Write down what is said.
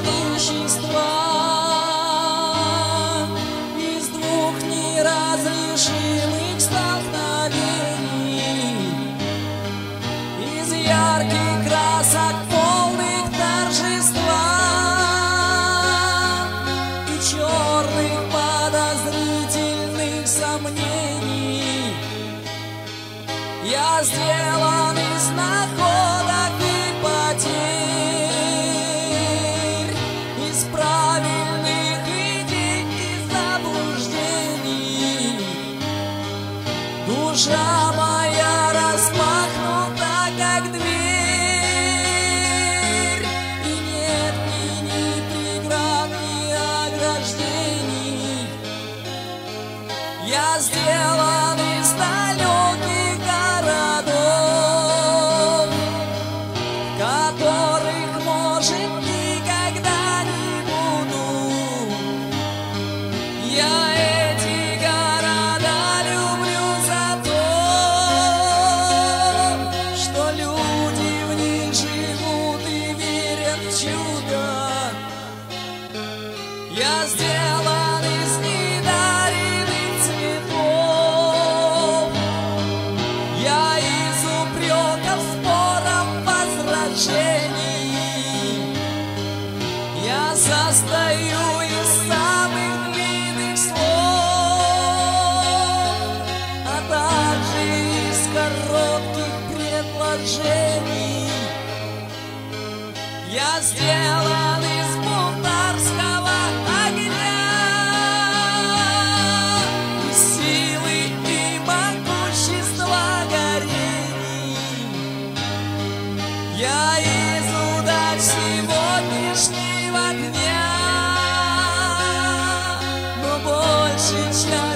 вещества Из двух неразрешимых столкновений Из ярких красок полных торжества И черных подозрительных сомнений Я сделан из находок. Я сделан из далеких городов, которых, может, никогда не буду. Я эти города люблю за то, что люди в них живут и верят в чудо. Состою из самых длинных слов, а также из коротких предложений. Я сделан из бунтарского огня, из силы и могущества горений. Я It's not.